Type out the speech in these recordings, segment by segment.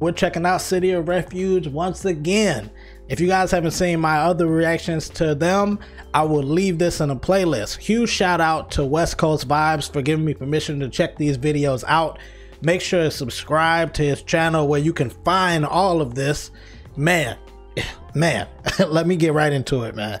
we're checking out City of Refuge once again. If you guys haven't seen my other reactions to them, I will leave this in a playlist. Huge shout out to West Coast Vibes for giving me permission to check these videos out. Make sure to subscribe to his channel where you can find all of this. Man, man, let me get right into it, man.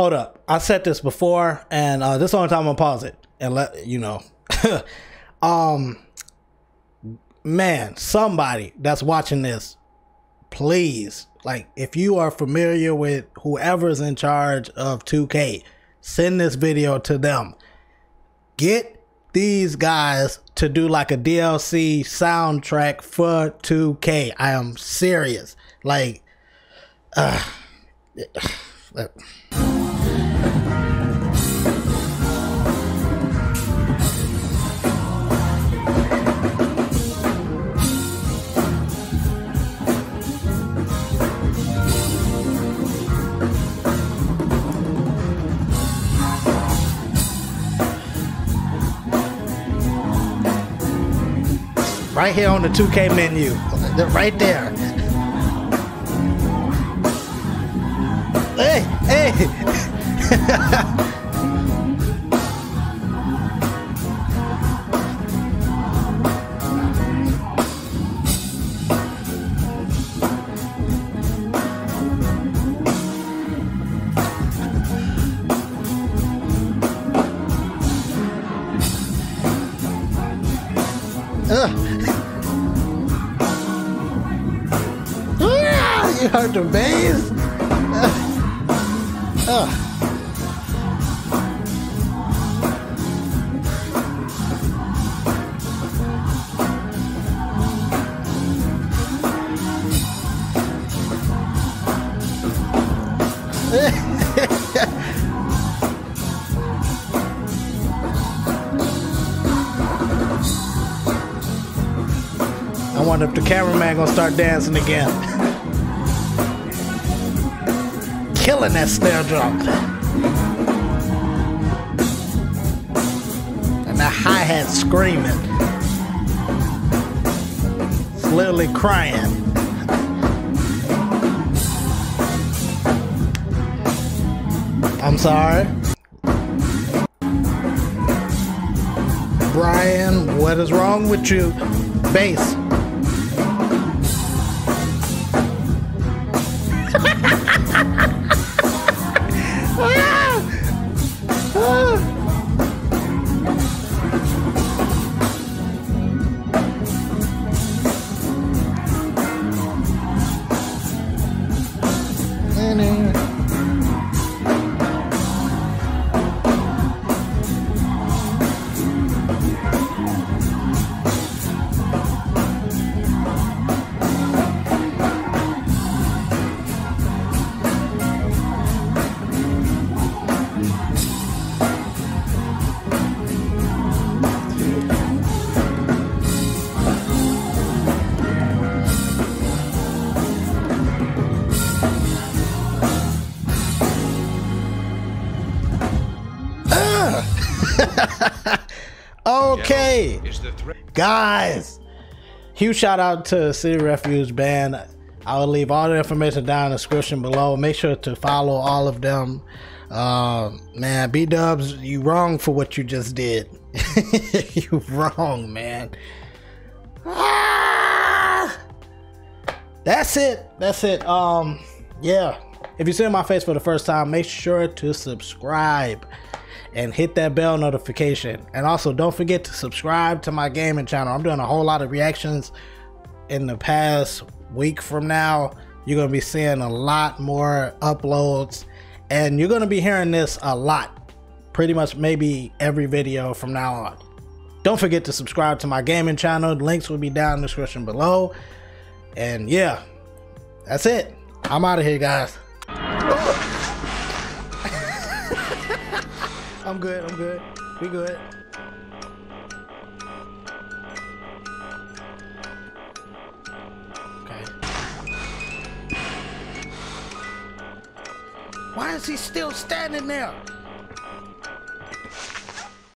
Hold up. I said this before, and uh, this is the only time I'm gonna pause it and let you know. um, man, somebody that's watching this, please, like, if you are familiar with whoever's in charge of 2K, send this video to them. Get these guys to do like a DLC soundtrack for 2K. I am serious. Like, uh, right here on the 2K menu. They're Right there. Hey, hey. you hurt the bass? Uh, I wonder if the cameraman gonna start dancing again. killing that snare drum. And the hi-hat screaming. It's literally crying. I'm sorry. Brian, what is wrong with you? Bass. Okay, guys. Huge shout out to City Refuge Band. I will leave all the information down in the description below. Make sure to follow all of them. Uh, man, B Dubs, you wrong for what you just did. you wrong, man. Ah! That's it. That's it. Um, yeah. If you see my face for the first time, make sure to subscribe and hit that bell notification. And also, don't forget to subscribe to my gaming channel. I'm doing a whole lot of reactions in the past week from now. You're going to be seeing a lot more uploads, and you're going to be hearing this a lot. Pretty much, maybe every video from now on. Don't forget to subscribe to my gaming channel. Links will be down in the description below. And yeah, that's it. I'm out of here, guys. I'm good. I'm good. We good. Okay. Why is he still standing there?